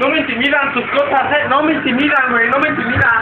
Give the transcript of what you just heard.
No me intimidan tus cosas, eh. No me intimidan, güey. No me intimidan.